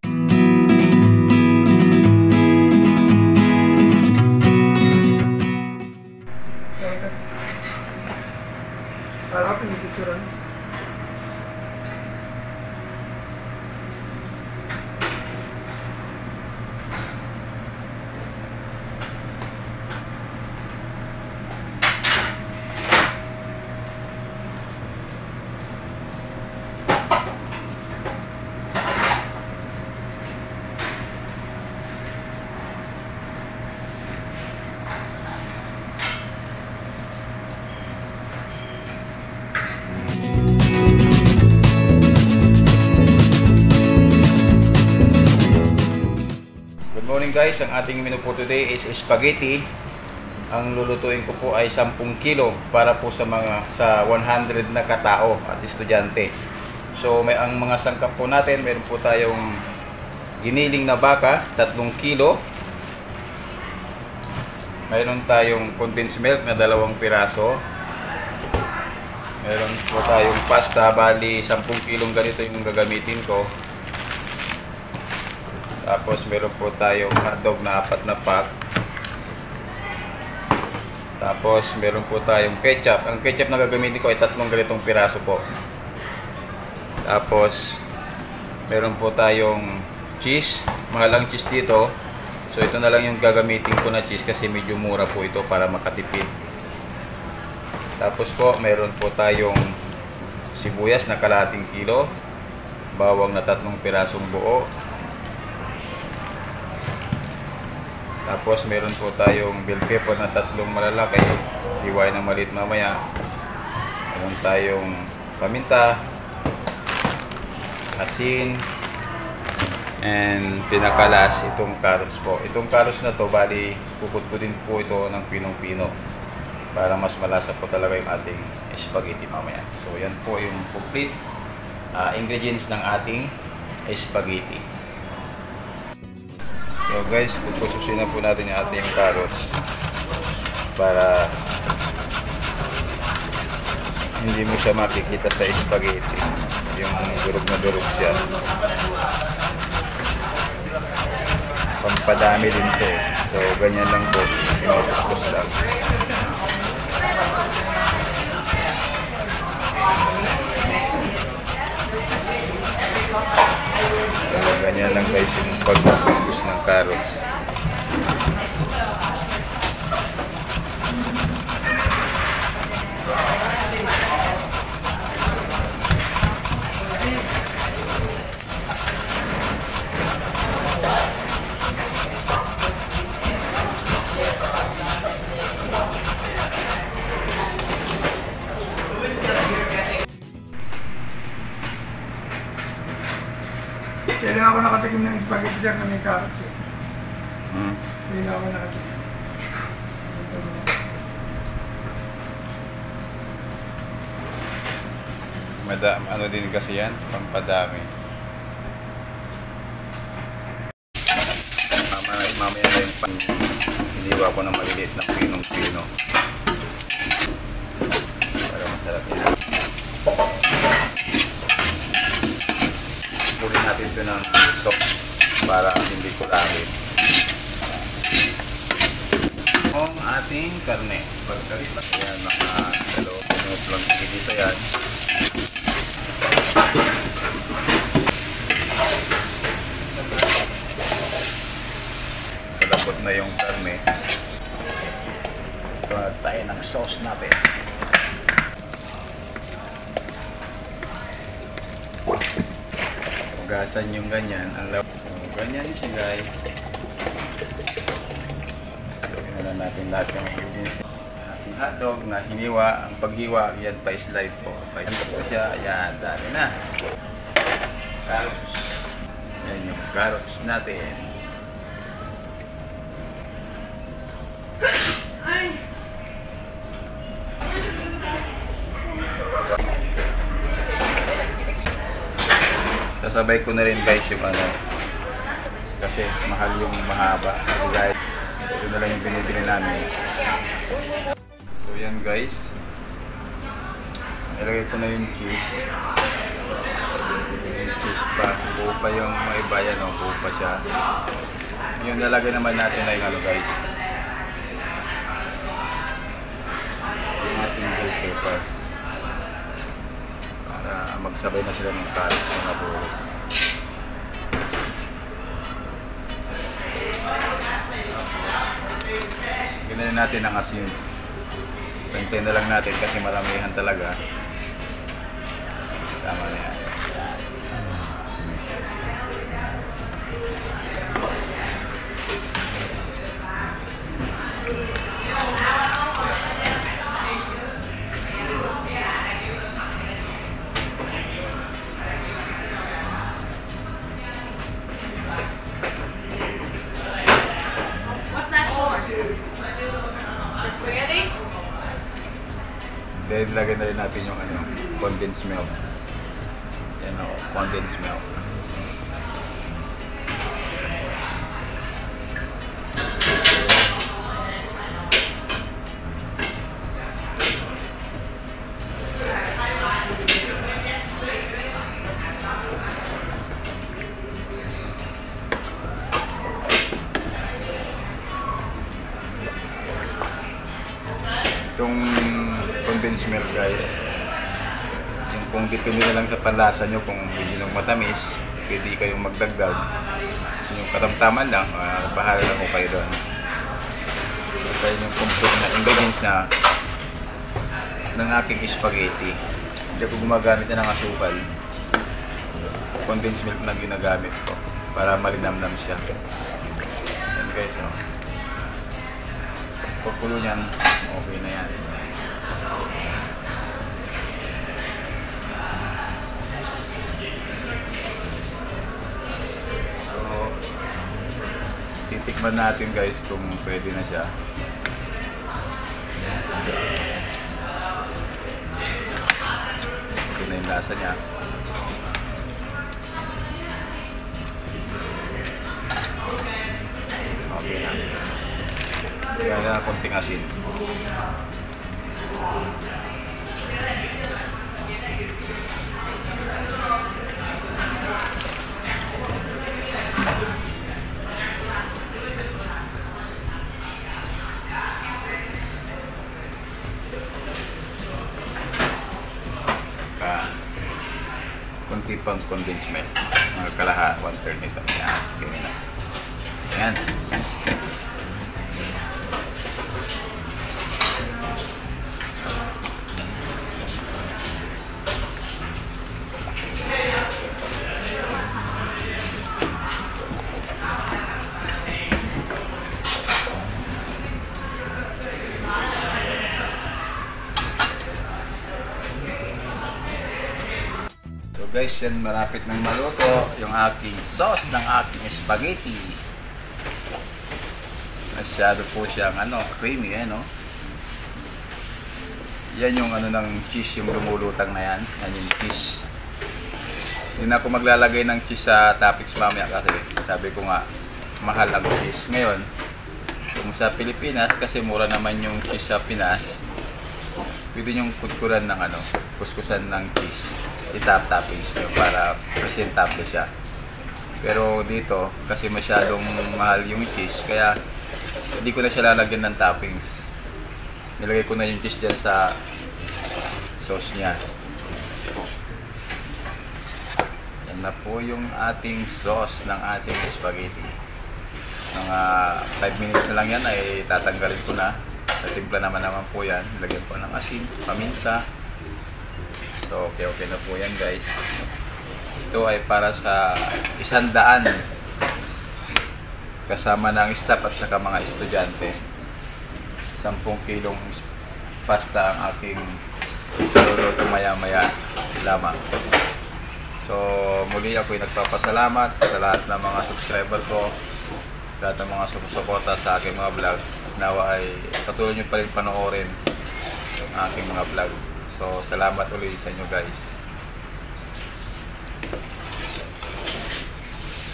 Música Guys, ang ating menu for today is spaghetti. Ang lulutuin ko po ay 10 kilo para po sa mga sa 100 na katao at estudyante. So may ang mga sangkap po natin, meron po tayong giniling na baka, 3 kilo. Mayroon tayong condensed milk na dalawang piraso. Meron po tayong pasta, bali 10 kilong ganito yung gagamitin ko. Tapos meron po tayong hotdog na apat na pack. Tapos meron po tayong ketchup. Ang ketchup na gagamitin ko ay tatlong ganitong piraso po. Tapos meron po tayong cheese. Mahal ang cheese dito. So ito na lang yung gagamitin ko na cheese kasi medyo mura po ito para makatipid. Tapos po meron po tayong sibuyas na kalahating kilo. Bawang na tatlong pirasong buo. Tapos meron po tayong bell pepper na tatlong malalaki. Hiway ng maliit mamaya. Meron tayong paminta, asin, and pinakalas itong carrots po. Itong carrots na to, bali puputputin po ito ng pinong-pino para mas malasa po talaga yung ating spaghetti mamaya. So yan po yung complete ah, ingredients ng ating spaghetti. Guys, pupususin na po natin yung ating carrots para hindi mo siya makikita sa spaghetti. Yung durog na durog siya. Pampadami din to. eh. So ganyan lang po. Pinapustos lang. Ganyan lang guys yung pagpupus ng Kailangan ako nakatikim ng spaghetti dyan na may carrots eh. Hmm. Kailangan ako nakatikim. Ito ano din kasi yan, pampadami. Mamaya, mamaya na yung pan, iniwa ko ng maliliit na pinong-pino. Para masarap yan. Punin natin ito ng sauce para hindi kulangin. Ang ating karne. Pagkalipat yan, mga dalawang minuto lang dito yan. Malapot na yung karne. Na tayo ng sauce natin. Hugasan yung ganyan. So, ganyan siya guys. Lang natin lahat yung ingredients. Ating hotdog na hiniwa. Ang paghiwa, yan pa slide po. Pa-slide po siya. Yan, dali na. Carrots. Yan yung carrots natin. Sasabay ko na rin guys yung ano. Kasi mahal yung mahaba. Guys, ito na lang yung binibili namin. So yan guys. Ilagay ko na yung cheese. cheese pa. Buo pa yung mga iba yan, oh. buo pa siya. Yung lalagay naman natin ay ano guys. Yung ating bell pepper. Magsabay na sila ng sa mga buo. Ganyan natin ang asin. Pantay na lang natin kasi maramihan talaga. Tama na yan. Natin yung ano, condensed milk. Yan o, condensed milk. Condensed milk guys, yung kung depende na lang sa panlasa nyo kung hindi nyo matamis, pwede kayong magdagdag. Yung katamtaman lang, uh, bahala lang ko kayo doon. Ito yung complete na ingredients na ng aking spaghetti. Hindi ko gumagamit na ng asukal. Condensed milk na ginagamit ko para malinamnam siya. Yan guys, oh. Pagkulo niyan, okay na yan. So, titikman natin guys kung pwede na siya. Okay na yung lasa niya. Okay na. Kaya konting asin. Ah, konti pang condensed milk. Mga kalaha, one third nito. Yan, okay na. Yan. Guys, yan marapit ng maluto yung aking sauce ng aking spaghetti. Masyado po siyang ano, creamy eh, no? Yan yung ano ng cheese, yung lumulutang na yan. Yan yung cheese. Hindi ako maglalagay ng cheese sa topics mamaya kasi sabi ko nga, mahal ang cheese. Ngayon, kung sa Pilipinas, kasi mura naman yung cheese sa Pinas, pwede yung kutkuran ng ano, kuskusan ng cheese. I-top toppings nyo para presentable siya. Pero dito, kasi masyadong mahal yung cheese, kaya hindi ko na siya lalagyan ng toppings. Nilagay ko na yung cheese dyan sa sauce niya. Yan na po yung ating sauce ng ating spaghetti. Mga 5 minutes na lang yan ay tatanggalin ko na. Sa timpla naman naman po yan. Lagyan ko ng asin, paminta. So, okay, okay na po yan guys. Ito ay para sa isang daan kasama ng staff at saka mga estudyante. 10 kilong pasta ang aking luluto maya-maya lamang. So, muli ako ay nagpapasalamat sa lahat ng mga subscriber ko, lahat ng mga sumusuporta sa aking mga vlog. Nawa ay patuloy nyo pa rin panoorin ang aking mga vlog. So, salamat ulit sa inyo guys.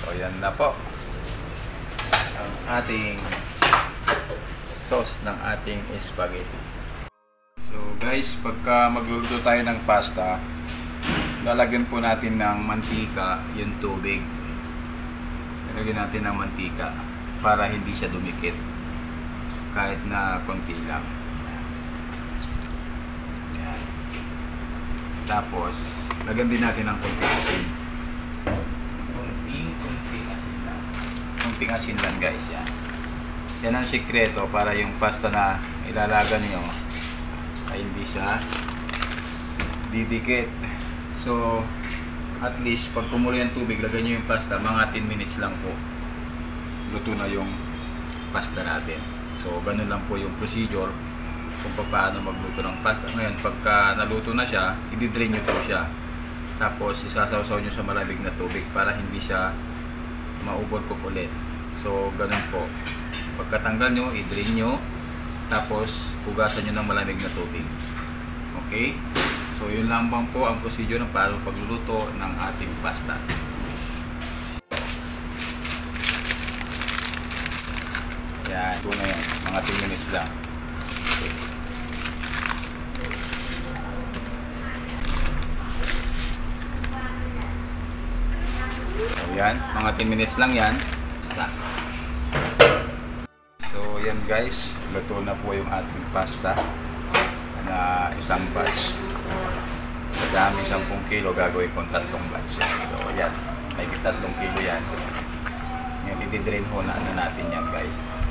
So, yan na po. Ang ating sauce ng ating spaghetti. So guys, pagka magluluto tayo ng pasta, lalagyan po natin ng mantika yung tubig. Lalagyan natin ng mantika para hindi siya dumikit. Kahit na konti lang. Tapos, lagyan din natin ng konti asin. Konting, konting asin lang. Konting asin lang guys, yan. Yan ang sikreto para yung pasta na ilalaga niyo ay hindi siya didikit. So, at least pag kumulo yung tubig, lagyan nyo yung pasta, mga 10 minutes lang po. Luto na yung pasta natin. So, ganun lang po yung procedure kung paano magluto ng pasta. Ngayon, pagka naluto na siya, i-drain nyo po siya. Tapos, isasawsaw nyo sa malamig na tubig para hindi siya maubod ko ulit. So, ganun po. Pagkatanggal nyo, i-drain nyo. Tapos, hugasan nyo ng malamig na tubig. Okay? So, yun lang bang po ang procedure ng paano pagluluto ng ating pasta. Yan, ito na yan. Mga 10 minutes lang. So, yan. Mga 10 minutes lang yan. Basta. So, yan guys. Luto na po yung ating pasta na isang batch. Sa dami 10 kilo, gagawin kong tatlong batch. So, yan. May tatlong kilo yan. Ngayon, i-drain ho na ano natin yan, guys.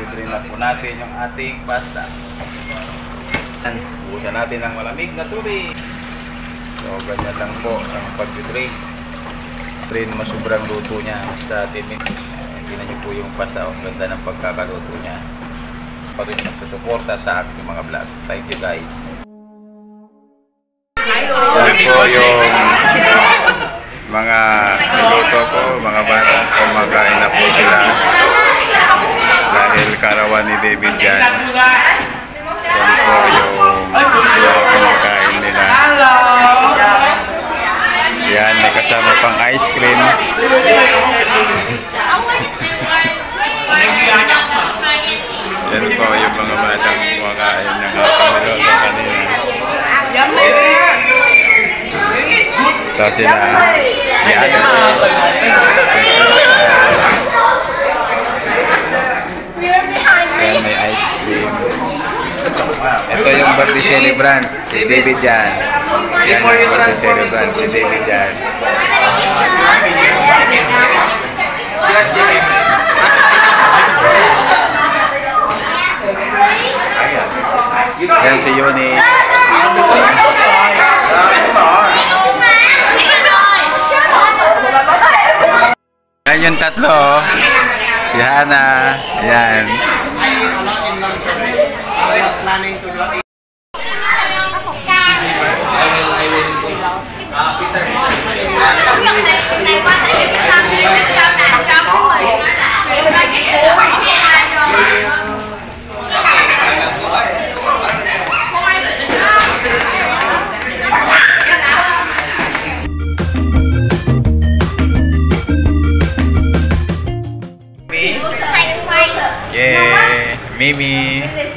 I-drain na po natin yung ating pasta. Buhusan natin ng malamig na tubig. So, ganyan lang po ang pag-drain. Drain mo sobrang luto niya. Basta 10 minutes. Tingnan niyo po yung pasta. Ang ganda ng pagkakaluto niya pa rin nagsusuporta sa aking mga vlog. Thank you guys. Yan po yung mga niluto ko, mga bata. Kumakain na po sila. Karawan ni David dyan. Yan po yung kumakain nila. Yan, may kasama pang ice cream. Yan po yung mga batang kumakain ng kapamilyo sa kanina. Ito sila. Si Ate. Yan, may ice cream. Yung birthday celebrant. Si David yan. Yan yung birthday celebrant. Si David yan. Yan si Yuni. Yan yung tatlo. oh. Si Hana. Yan. Đúng rồi, này, này qua tại vì sao thì em cho làm cho mọi người nói là em nói cái kiểu mà em nghe ai cho Yeah, Mimi.